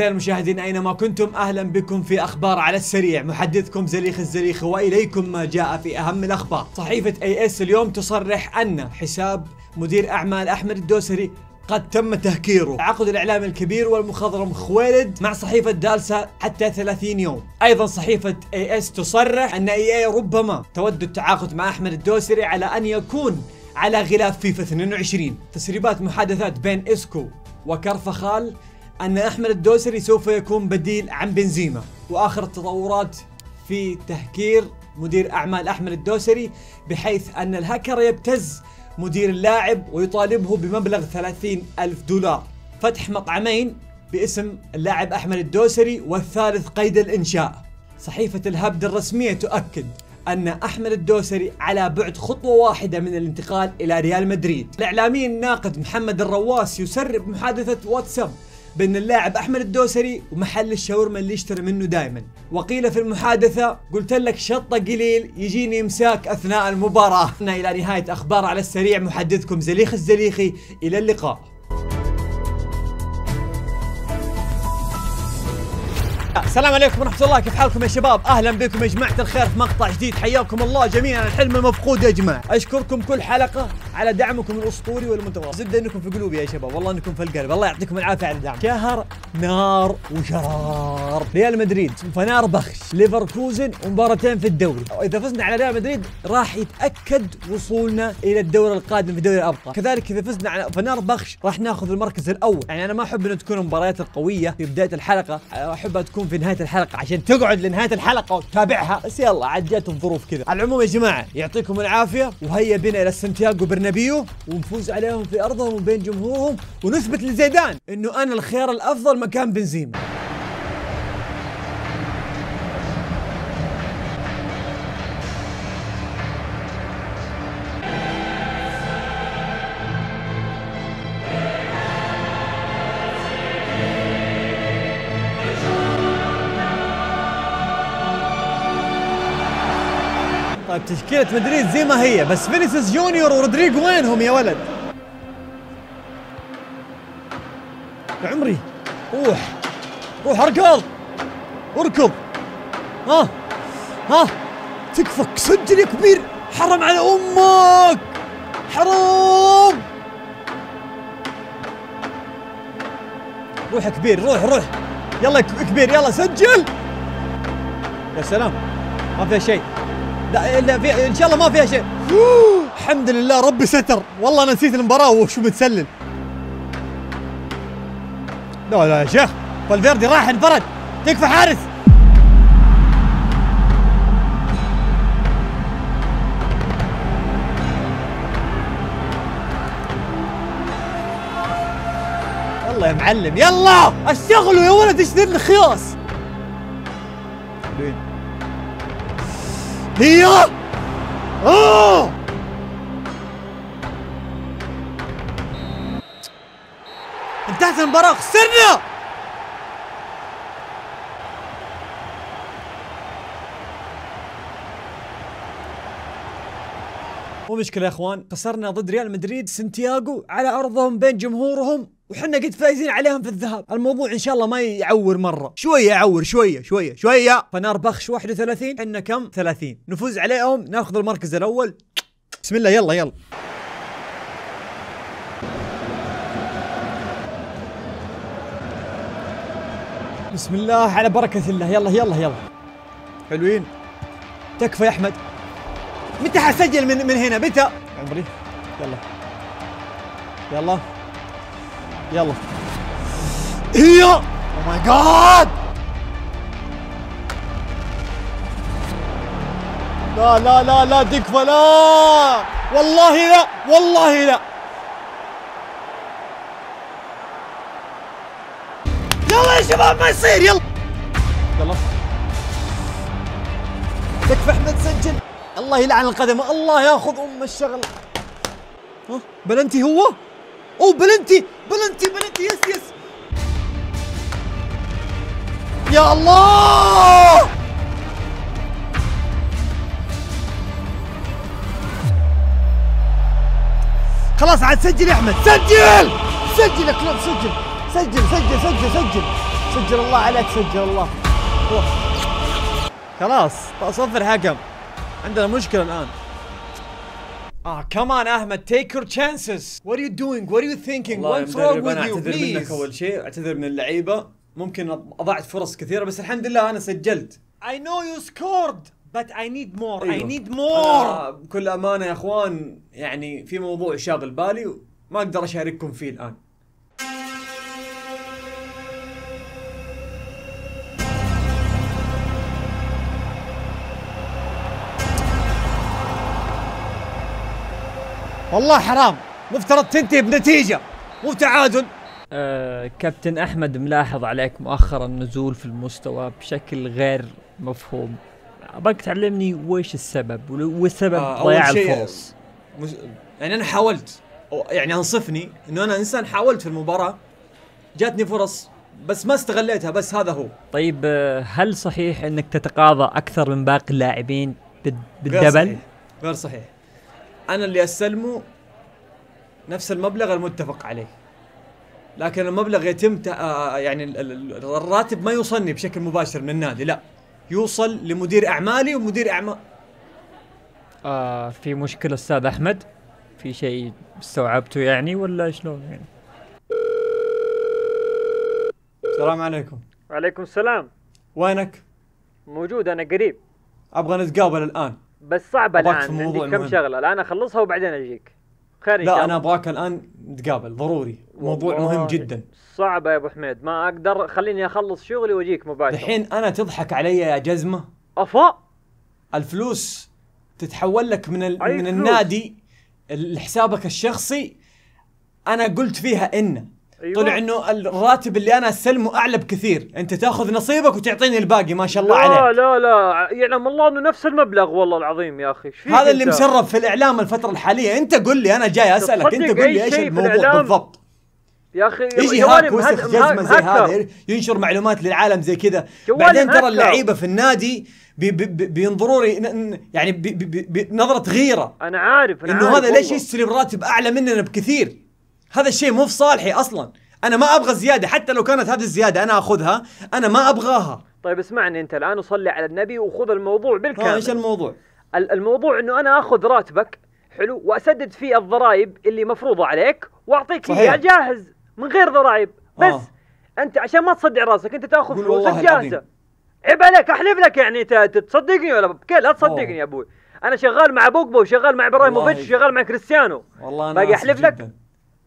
أعزائي المشاهدين أينما كنتم؟ أهلا بكم في أخبار على السريع. محدثكم زليخ الزليخ وإليكم ما جاء في أهم الأخبار. صحيفة AS اليوم تصرح أن حساب مدير أعمال أحمد الدوسري قد تم تهكيره. عقد الإعلام الكبير والمخضرم خويلد مع صحيفة دالسا حتى 30 يوم. أيضا صحيفة AS تصرح أن EA ربما تود التعاقد مع أحمد الدوسري على أن يكون على غلاف فيفا 22 تسريبات محادثات بين إسكو وكرفخال أن أحمد الدوسري سوف يكون بديل عن بنزيما. وآخر التطورات في تهكير مدير أعمال أحمد الدوسري بحيث أن الهكر يبتز مدير اللاعب ويطالبه بمبلغ 30 ألف دولار. فتح مطعمين باسم اللاعب أحمد الدوسري والثالث قيد الإنشاء. صحيفة الهبد الرسمية تؤكد أن أحمد الدوسري على بعد خطوة واحدة من الانتقال إلى ريال مدريد. الإعلامي الناقد محمد الرواس يسرب محادثة واتساب بين اللاعب أحمد الدوسري ومحل الشاورما اللي يشتري منه دائما وقيل في المحادثة قلت لك شطة قليل يجيني إمساك أثناء المباراة. إلى نهاية أخبار على السريع محدثكم زليخ الزليخي. إلى اللقاء. السلام عليكم ورحمة الله. كيف حالكم يا شباب؟ أهلا بكم يا جماعة الخير في مقطع جديد. حياكم الله جميعا. الحلم المفقود يا جماعة. أشكركم كل حلقة على دعمكم الأسطوري والمتواصل. زبدة أنكم في قلوبي يا شباب. والله أنكم في القلب. الله يعطيكم العافية على الدعم. شهر نار وشرار. ريال مدريد فنار بخش. ليفركوزن ومباراتين في الدوري. إذا فزنا على ريال مدريد راح يتأكد وصولنا إلى الدور القادم في دوري الأبطال. كذلك إذا فزنا على فنار بخش راح ناخذ المركز الأول. يعني أنا ما أحب أن تكون المباريات القوية في بداية الحلقة. أحبها تكون في نهاية الحلقة عشان تقعد لنهاية الحلقة وتتابعها. بس يلا عاد جات الظروف كذا. على العموم يا جماعة يعطيكم العافية وهيا بنا إلى سانتياغو برنابيو ونفوز عليهم في أرضهم وبين جمهورهم ونثبت لزيدان إنه أنا الخيار الأفضل مكان بنزيما. طيب تشكيلة مدريد زي ما هي بس فينيسيوس جونيور ورودريجو وينهم يا ولد؟ يا عمري روح روح اركض اركض ها ها تكفك سجل يا كبير حرم على أمك حرام. روح يا كبير روح روح. يلا كبير يلا سجل. يا سلام ما فيها شيء. لا إلا في إن شاء الله ما فيها شيء. الحمد لله ربي ستر. والله أنا نسيت المباراة وشو متسلل. لا لا يا شيخ. فالفيردي راح انفرد تكفى حارس. يلا يا معلم. يلا اشتغلوا يا ولد اشتري الخياس؟ هي؟ اوه انتهت المباراة خسرنا! مو مشكلة يا إخوان خسرنا ضد ريال مدريد سنتياغو على أرضهم بين جمهورهم. وحنا قد فايزين عليهم في الذهاب. الموضوع إن شاء الله ما يعور مرة. شوية يعور شوية شوية شوية. فنار بخش 31 حنا كم؟ 30 نفوز عليهم ناخذ المركز الأول. بسم الله يلا يلا. بسم الله على بركة الله. يلا يلا يلا. حلوين. تكفى يا أحمد. متى حسجل من من هنا؟ متى عمري. يلا. يلا. يلا. هي! أو ماي جاد لا لا لا لا تكفى لا والله لا والله لا! يلا يا شباب ما يصير يلا! يلا. تكفى احمد سجل الله يلعن القدم الله ياخذ أم الشغل. ها؟ بلنتي هو؟ اوه بلنتي بلنتي بلنتي yes yes. يا الله! خلاص عاد سجل يا أحمد سجل! سجل يا كلوب سجل. سجل سجل سجل سجل. سجل الله عليك سجل الله. خلاص صفر حكم. عندنا مشكلة الآن. Ah, come on, Ahmed, take your chances. What are you doing? What are you thinking? What's wrong with you, اعتذر منك? أول شيء أعتذر من اللعيبة ممكن أضعت فرص كثيرة بس الحمد لله أنا سجلت I know you scored, but I need more. I أيوه. need more. أنا بكل أمانة يا أخوان يعني في موضوع شاغل بالي وما أقدر أشارككم فيه الآن والله حرام. مفترض تنتهي بنتيجة مو تعادل آه، كابتن أحمد ملاحظ عليك مؤخرا نزول في المستوى بشكل غير مفهوم. أبغاك تعلمني وش السبب والسبب آه، ضياع الفرص مش يعني أنا حاولت أو يعني أنصفني إنه أنا إنسان حاولت في المباراة جاتني فرص بس ما استغليتها بس هذا هو. طيب آه، هل صحيح إنك تتقاضى أكثر من باقي اللاعبين بال- غير بالدبل صحيح. غير صحيح. أنا اللي أستلمه نفس المبلغ المتفق عليه. لكن المبلغ يتم ت- آه، يعني ال- ال- ال- الراتب ما يوصلني بشكل مباشر من النادي لا. يوصل لمدير أعمالي ومدير أعمال. آه في مشكلة أستاذ أحمد؟ في شيء استوعبته يعني ولا شلون يعني؟ السلام عليكم. وعليكم السلام. وينك؟ موجود أنا قريب. أبغى نتقابل الآن. بس صعب أبغاك الآن عندي كم. شغلة؟ الآن أخلصها وبعدين أجيك. خير إن شاء لا أنا أبغاك الآن نتقابل ضروري. موضوع مهم جدا. صعبة يا أبو حميد. ما أقدر خليني أخلص شغلي وأجيك مباشرة. الحين أنا تضحك علي يا جزمة. أفا. الفلوس تتحول لك من ال... من فلوس؟ النادي لحسابك الشخصي. أنا قلت فيها إن. أيوة. طلع انه الراتب اللي أنا استلمه أعلى بكثير أنت تأخذ نصيبك وتعطيني الباقي ما شاء الله لا عليك لا لا يعلم الله أنه نفس المبلغ والله العظيم يا أخي هذا اللي؟ مسرب في الإعلام الفترة الحالية أنت قل لي أنا جاي أسألك أنت قل لي إيش الموضوع؟ بالضبط يا أخي يجي هاك وسخ جزمه زي. هذا ينشر معلومات للعالم زي كذا بعدين. ترى اللعيبة في النادي بي بي بي بينظروا لي يعني بنظره غيرة أنا عارف أنا إنه هذا ليش. يستلم راتب أعلى مننا بكثير هذا الشيء مو في صالحي أصلا أنا ما أبغى زيادة حتى لو كانت هذه الزيادة أنا أخذها أنا ما أبغاها طيب اسمعني أنت الآن وصلي على النبي وخذ الموضوع بالكامل إيش الموضوع ال- الموضوع إنه أنا آخذ راتبك حلو وأسدد فيه الضرائب اللي مفروضة عليك وأعطيك صحيح. اياه جاهز من غير ضرائب بس آه. أنت عشان ما تصدع رأسك أنت تأخذ فلوسك جاهزة. عيب عليك أحلف لك يعني تصدقني ولا بكي لا تصدقني أوه. يا أبوي أنا شغال مع بوجبا وشغال مع إبراهيموفيتش. وشغال مع كريستيانو والله أنا باقي أحلف لك؟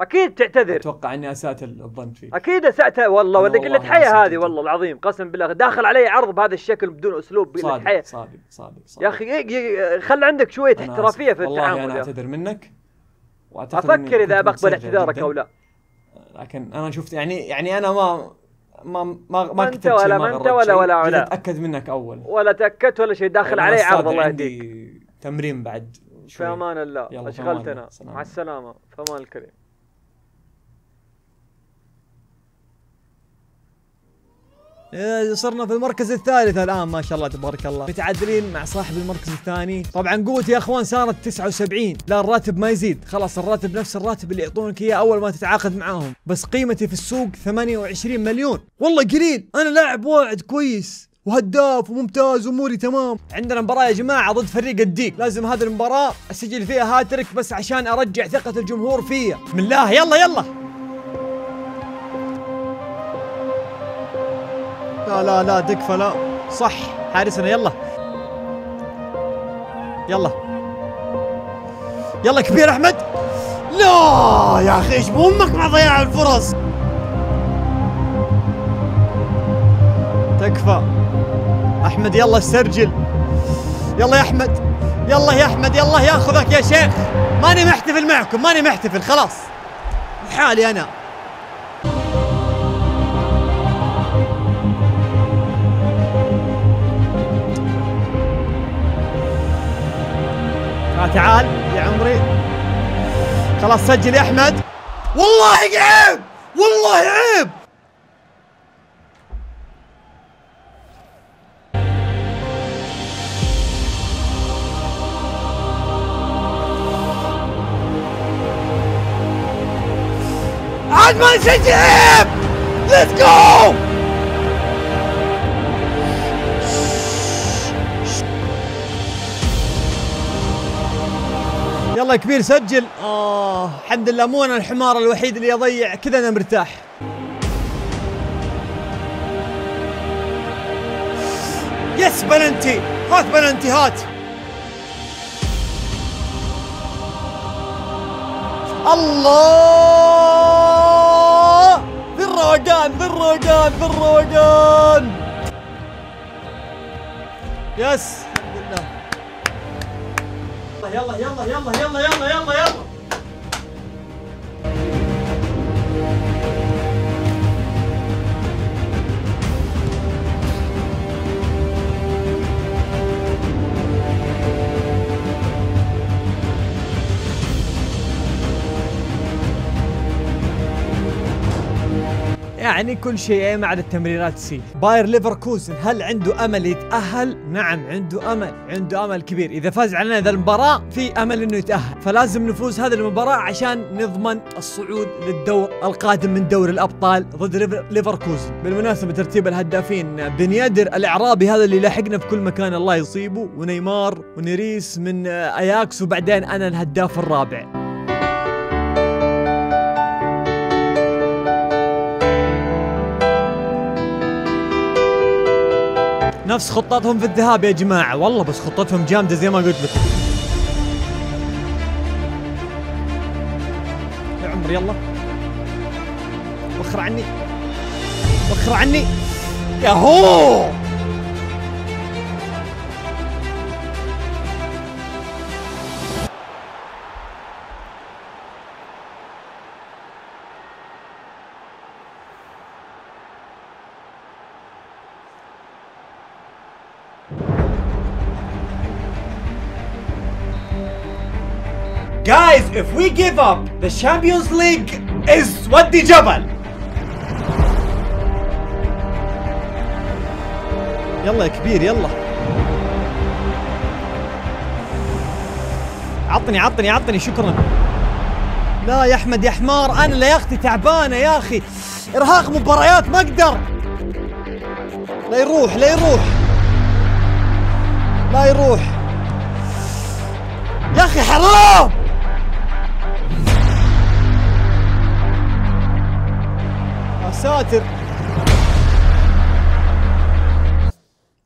أكيد تعتذر. أتوقع إني اسات الظن فيك. أكيد اسأت والله ولا والله قله حياه هذه. والله العظيم قسم بالله. داخل علي عرض بهذا الشكل بدون أسلوب بقله صادق حياة. صادق صادق صادق. يا أخي خل عندك شوية احترافية. في والله التعامل أنا يا أخي. أعتذر منك وأعتقد أفكر إذا كنت بقبل اعتذارك. أو لا. لكن أنا شفت يعني يعني أنا ما ما ما ما كتبت شيء ولا ما غردت ولا. ولا ولا. اتاكد منك أول. ولا تأكدت ولا شيء. داخل والله علي عرض الله يهديك. تمرين بعد في أمان الله. أشغلتنا. مع السلامة. في أمان الكريم. صرنا في المركز الثالث الآن ما شاء الله تبارك الله. متعادلين مع صاحب المركز الثاني. طبعا قوتي يا أخوان صارت 79 لا الراتب ما يزيد. خلاص الراتب نفس الراتب اللي يعطونك إياه أول ما تتعاقد معاهم. بس قيمتي في السوق 28 مليون. والله قليل. أنا لاعب واعد كويس وهداف وممتاز وأموري تمام. عندنا مباراة يا جماعة ضد فريق الديك. لازم هذه المباراة أسجل فيها هاتريك بس عشان أرجع ثقة الجمهور فيا. بسم الله. يلا يلا. لا لا لا تكفى لا صح. حارسنا. يلا. يلا. يلا كبير أحمد. لا يا أخي إيش بامك مع ضياع الفرص؟ تكفى. أحمد يلا استرجل. يلا يا أحمد. يلا يا أحمد يلا ياخذك يا شيخ. ماني محتفل معكم ماني محتفل خلاص. لحالي أنا. تعال يا عمري. خلاص سجل يا أحمد. والله عيب! والله عيب! عاد ما نسجل! عيب! let's go يلا كبير سجل. آه. الحمد لله مو أنا الحمار الوحيد اللي يضيع كذا أنا مرتاح. yes بلنتي هات بلنتي هات. الله! بالروقان بالروقان بالروقان يس الحمد لله يلا يلا يلا يلا يلا يلا يلا يعني كل شيء ما عدا التمريرات سي باير ليفركوزن هل عنده أمل يتأهل؟ نعم عنده أمل عنده أمل كبير. إذا فاز علينا ذا المباراة في أمل إنه يتأهل. فلازم نفوز هذه المباراة عشان نضمن الصعود للدور القادم من دوري الأبطال ضد ليفر- ليفركوزن. بالمناسبة ترتيب الهدافين بن يدر الإعرابي هذا اللي لاحقنا في كل مكان الله يصيبه ونيمار ونيريس من آه، أياكس وبعدين أنا الهداف الرابع. نفس خطتهم في الذهاب يا جماعة. والله بس خطتهم جامدة زي ما قلت لكم يا عمر يلا. وخر عني وخر عني يا Guys, if we give up, the Champions League is ودي جبل. يلا يا كبير يلا. عطني عطني عطني شكرا. لا يا أحمد يا حمار أنا لياقتي تعبانة يا أخي. إرهاق مباريات ما أقدر. لا يروح لا يروح. لا يروح. يا أخي حرام ساتر.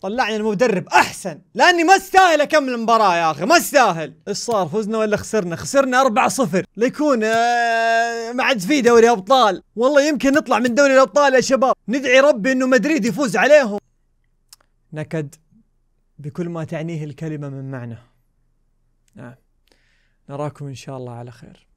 طلعني المدرب أحسن. لأني ما استاهل أكمل المباراة يا أخي ما استاهل. إيش صار فزنا ولا خسرنا؟ خسرنا 4-0 ليكون آه ما عاد في دوري أبطال. والله يمكن نطلع من دوري الأبطال يا شباب. ندعي ربي إنه مدريد يفوز عليهم. نكد بكل ما تعنيه الكلمة من معنى. نعم. نراكم إن شاء الله على خير.